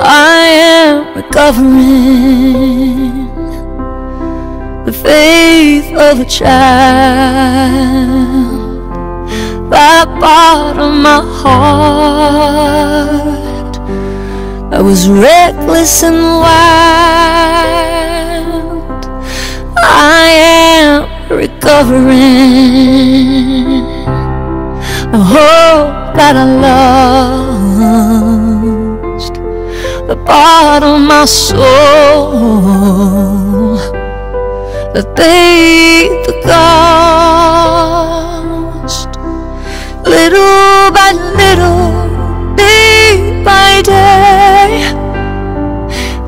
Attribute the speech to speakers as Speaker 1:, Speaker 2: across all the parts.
Speaker 1: I am recovering the faith of a child. The part of my heart I was reckless and wild. I am recovering the hope that I the part of my soul that they the cost. Little by little, day by day,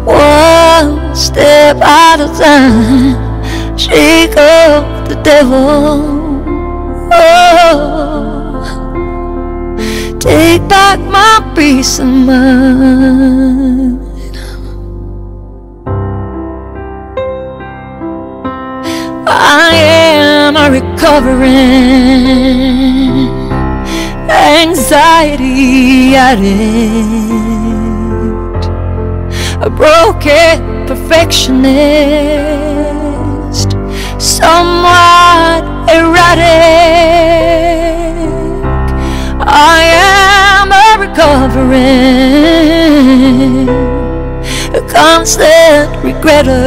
Speaker 1: one step at a time, shake off the devil. Oh, take back my peace of mind. I am a recovering anxiety addict, a broken perfectionist, somewhat erratic. A constant regretter.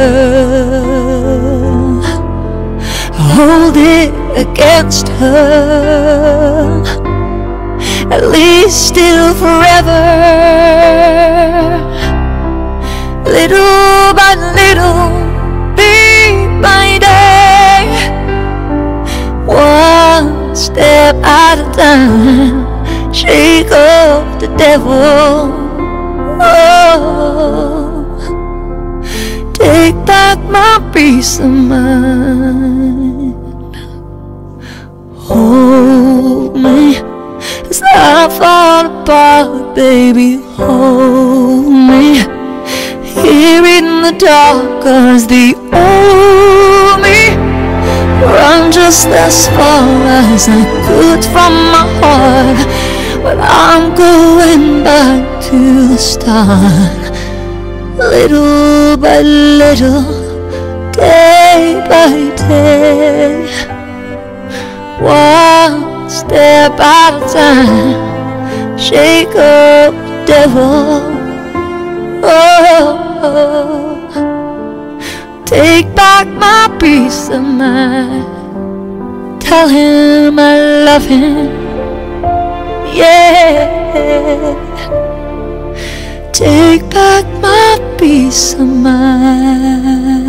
Speaker 1: Hold it against her At least still forever. Little by little, day by day One step at a time Shake off the devil. Oh Take back my peace of mind. Hold me as I fall apart, baby. Hold me Here in the dark as the old me Run just as far as I could from my heart. But I'm back to the start Little by little, day by day. One step at a time Shake up the devil. Oh, oh. Take back my peace of mind. Tell him I love him. Yeah Take back my peace of mind